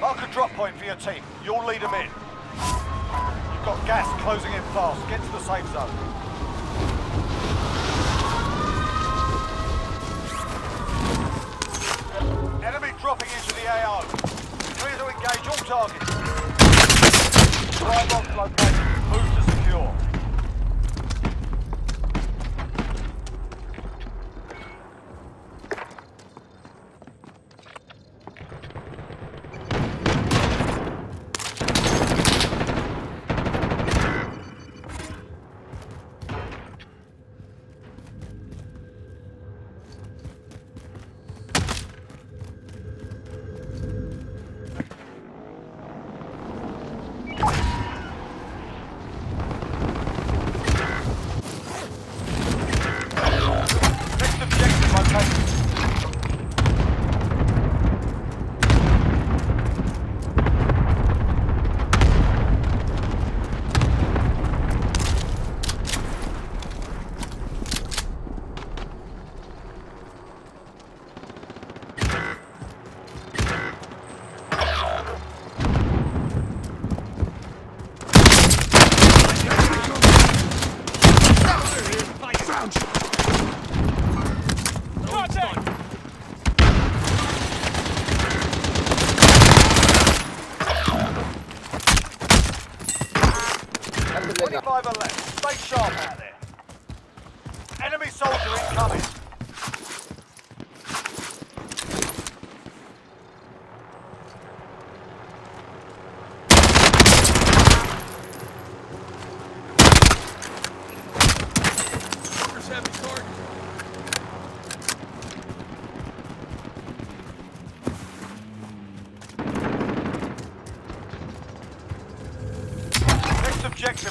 Mark a drop point for your team. You'll lead them in. You've got gas closing in fast. Get to the safe zone. Enemy dropping into the AO. Clear to engage all targets. Supply box located.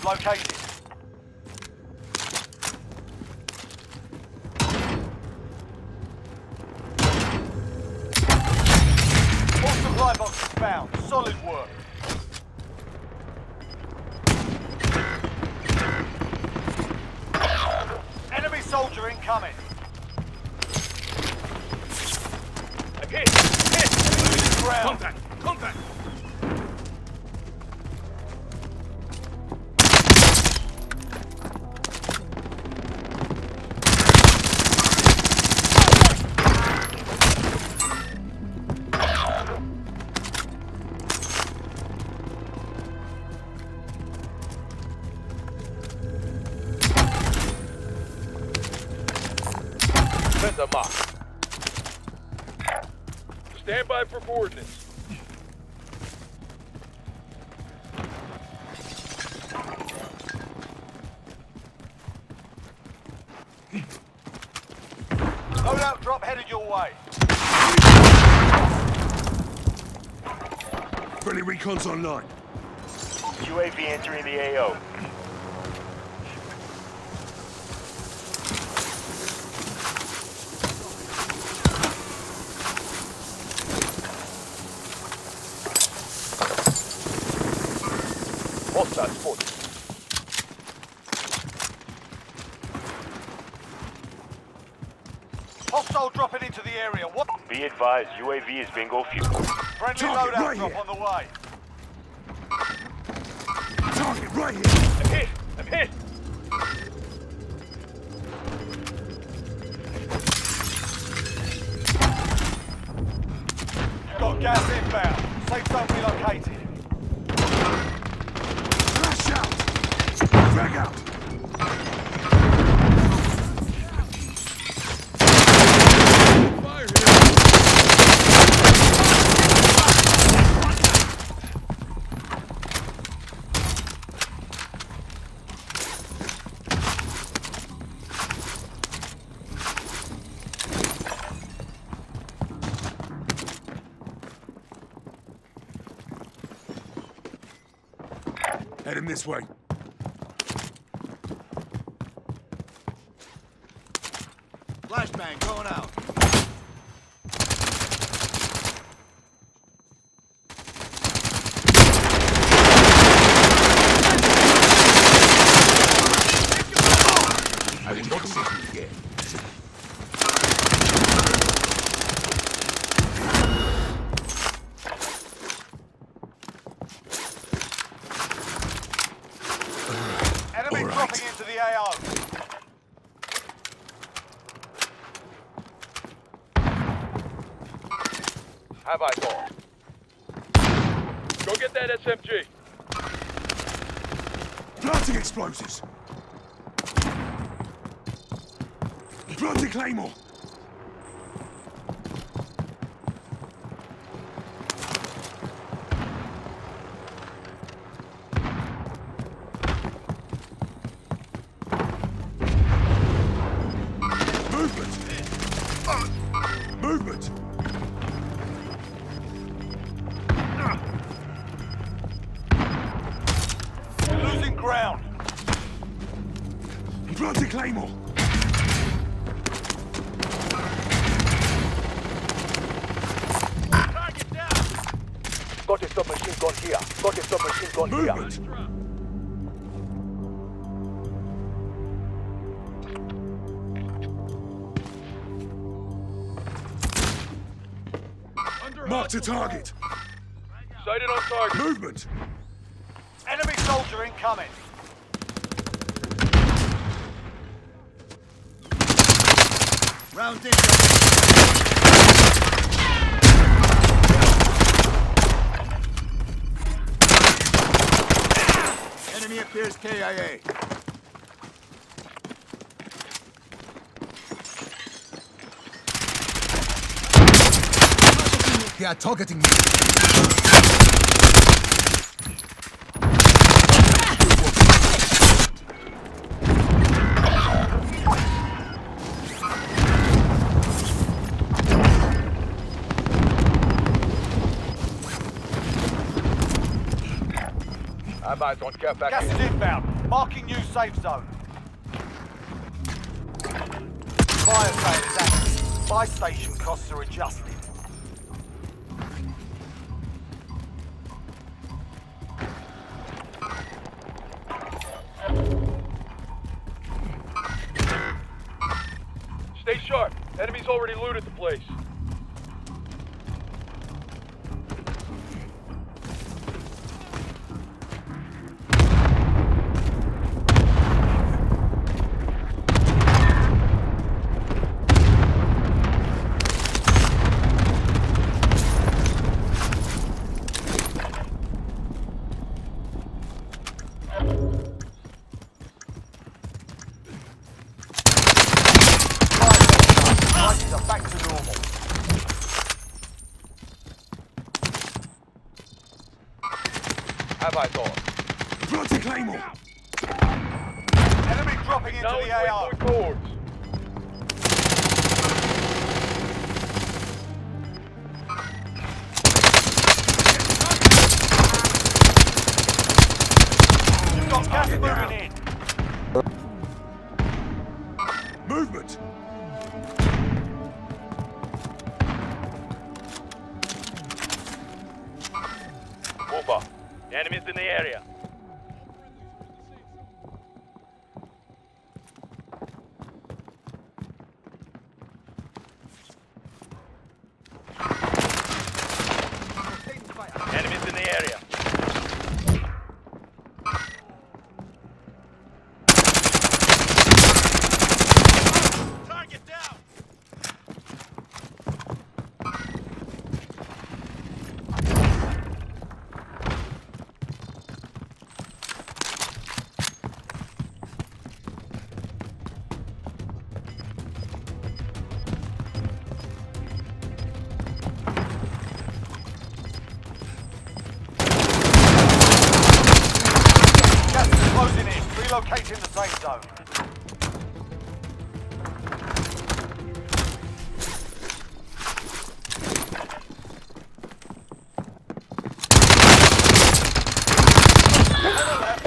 Located. All supply boxes found. Solid work. Stand by for coordinates. Loadout drop headed your way. Friendly recon's online. UAV entering the AO. Hostile spotted. Hostile dropping into the area. What? Be advised, UAV is bingo fuel. Friendly Target loadout right drop here. on the way. Target right here! I'm hit! I'm hit! You've got gas inbound. Safe zone relocated. Flash out! Frag out! Fire here! Head him this way. Flashbang going out. Enemy All right. dropping into the AO. Have I ball? Go get that SMG. Planting explosives. Planting Claymore. Planting Claymore. Got a submachine gun here. Got a submachine gun here. Movement. Mark to target. Sighted on target. Movement. Enemy soldier incoming. Round in. Enemy appears KIA. They are targeting me. Eyes on care Gas package. is inbound. Marking new safe zone. Fire sale is active. Buy station costs are adjusted. Have eyes on. Planting Claymore. Enemy dropping into Now the it's AO. waypoint forwards. You've got gas moving in. Movement. Enemies in the area. Relocating the safe zone.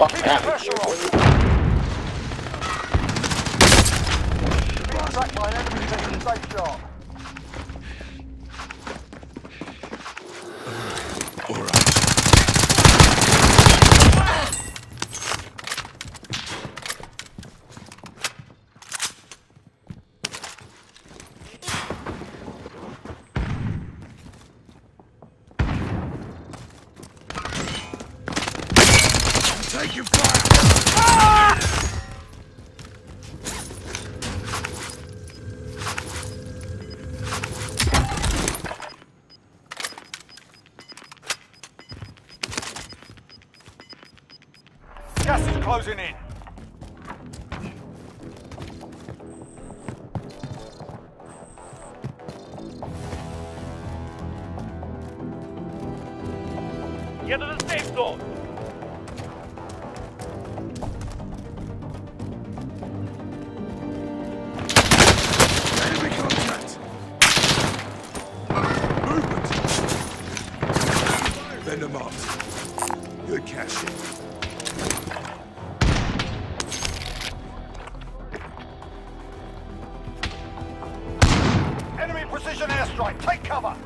Keep the pressure on. Being by an enemy taking safe shot. Closing in. Get to the safe zone. Enemy precision airstrike. Take cover.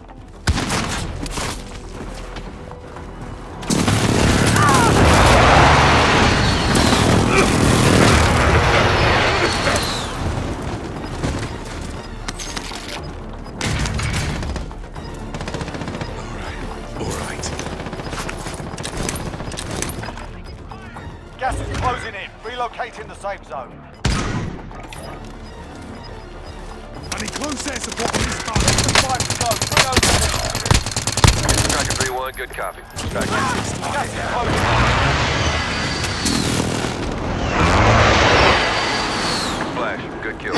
Gas is closing in. Relocating the safe zone. I need close air support on this target. Five to go. Three over Striker 3-1, good copy. Striker. Flash, good kill.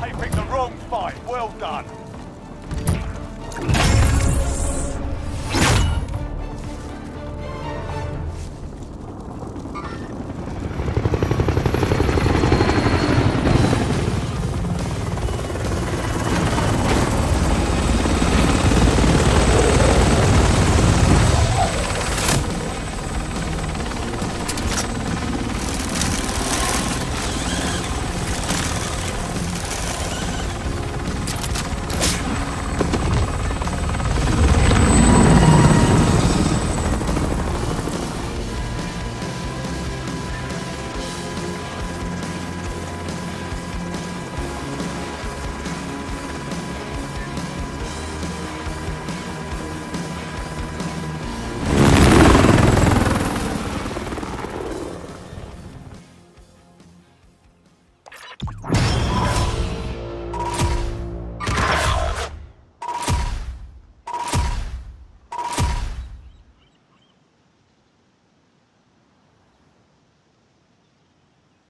They picked the wrong fight. Well done.